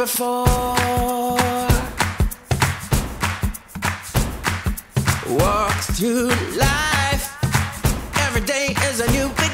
before. Walk through life, every day is a new beginning.